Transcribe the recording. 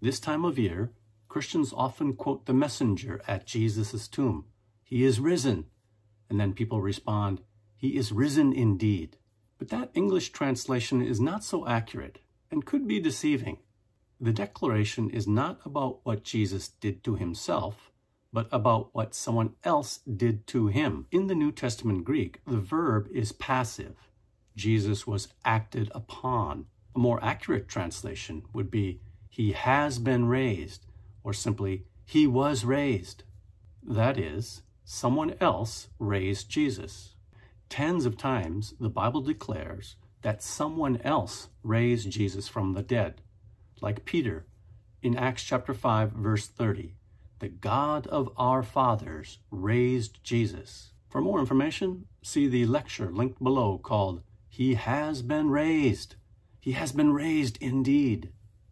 This time of year, Christians often quote the messenger at Jesus' tomb. He is risen. And then people respond, He is risen indeed. But that English translation is not so accurate and could be deceiving. The declaration is not about what Jesus did to himself, but about what someone else did to him. In the New Testament Greek, the verb is passive. Jesus was acted upon. A more accurate translation would be, He has been raised, or simply, He was raised. That is, someone else raised Jesus. Tens of times the Bible declares that someone else raised Jesus from the dead, like Peter in Acts chapter 5 verse 30. The God of our fathers raised Jesus. For more information, see the lecture linked below called He Has Been Raised. He has been raised indeed.